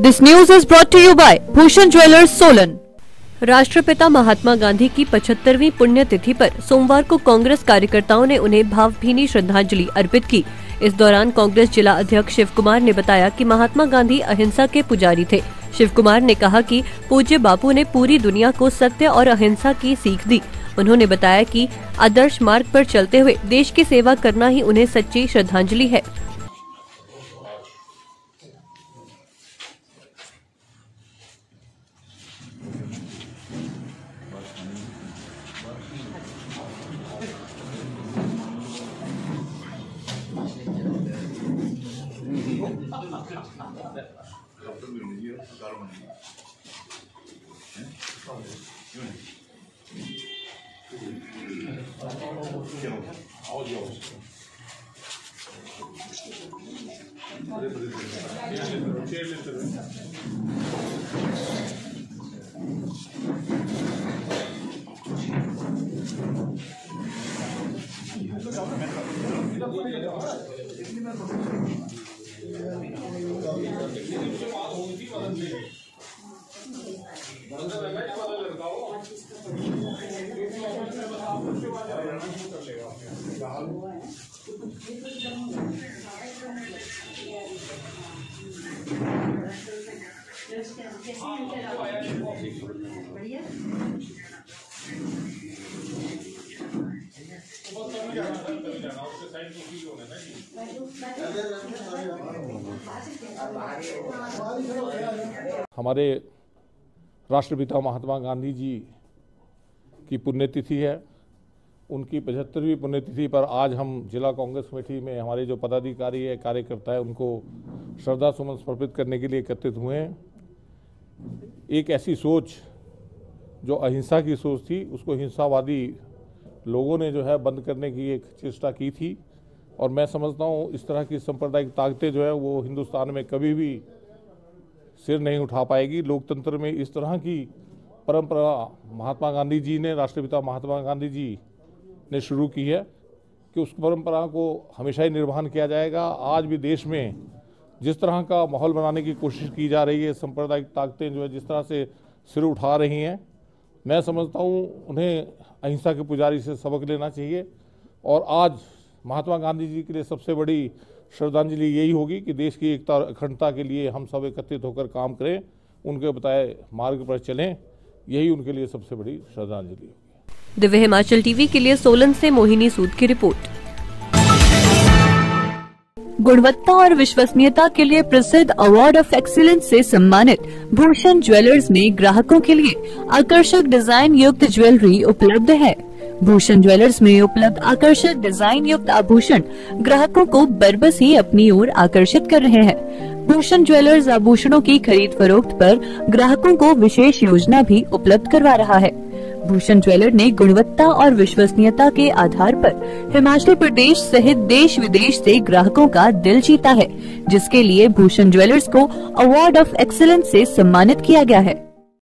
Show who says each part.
Speaker 1: This news is brought you by Bhushan Jewelers, Solan. राष्ट्रपिता महात्मा गांधी की 75वीं पुण्यतिथि पर सोमवार को कांग्रेस कार्यकर्ताओं ने उन्हें भावभीनी श्रद्धांजलि अर्पित की। इस दौरान कांग्रेस जिला अध्यक्ष शिव कुमार ने बताया कि महात्मा गांधी अहिंसा के पुजारी थे। शिव कुमार ने कहा कि पूज्य बापू ने पूरी दुनिया को सत्य और अहिंसा की सीख दी। उन्होंने बताया कि आदर्श मार्ग पर चलते हुए देश की सेवा करना ही उन्हें सच्ची श्रद्धांजलि है। 여러분. Gracias.
Speaker 2: हमारे राष्ट्रपिता महात्मा गांधी जी की पुण्यतिथि है। उनकी पचहत्तरवीं पुण्यतिथि पर आज हम जिला कांग्रेस कमेटी में हमारे जो पदाधिकारी है, कार्यकर्ता है, उनको श्रद्धा सुमन समर्पित करने के लिए एकत्रित हुए हैं। एक ऐसी सोच, जो अहिंसा की सोच थी, उसको हिंसावादी लोगों ने जो है बंद करने की एक चेष्टा की थी। और मैं समझता हूँ, इस तरह की सांप्रदायिक ताकतें जो है, वो हिंदुस्तान में कभी भी सिर नहीं उठा पाएगी। लोकतंत्र में इस तरह की परंपरा महात्मा गांधी जी ने, राष्ट्रपिता महात्मा गांधी जी ने शुरू की है कि उस परंपरा को हमेशा ही निर्वहन किया जाएगा। आज भी देश में जिस तरह का माहौल बनाने की कोशिश की जा रही है, सांप्रदायिक ताकतें जो है जिस तरह से सिर उठा रही हैं, मैं समझता हूँ उन्हें अहिंसा के पुजारी से सबक लेना चाहिए। और आज महात्मा गांधी जी के लिए सबसे बड़ी श्रद्धांजलि यही होगी कि देश की एकता और अखंडता के लिए हम सब एकत्रित होकर काम करें उनके बताए मार्ग पर चलें। यही उनके लिए सबसे बड़ी श्रद्धांजलि होगी।
Speaker 1: दिव्य हिमाचल टीवी के लिए सोलन से मोहिनी सूद की रिपोर्ट। गुणवत्ता और विश्वसनीयता के लिए प्रसिद्ध अवार्ड ऑफ़ एक्सीलेंस से सम्मानित भूषण ज्वेलर्स में ग्राहकों के लिए आकर्षक डिज़ाइन युक्त ज्वेलरी उपलब्ध है। भूषण ज्वेलर्स में उपलब्ध आकर्षक डिज़ाइन युक्त आभूषण ग्राहकों को बरबस ही अपनी ओर आकर्षित कर रहे हैं। भूषण ज्वेलर्स आभूषणों की खरीद फरोख्त पर ग्राहकों को विशेष योजना भी उपलब्ध करवा रहा है। भूषण ज्वेलर ने गुणवत्ता और विश्वसनीयता के आधार पर हिमाचल प्रदेश सहित देश विदेश से ग्राहकों का दिल जीता है, जिसके लिए भूषण ज्वेलर्स को अवार्ड ऑफ़ एक्सीलेंस से सम्मानित किया गया है।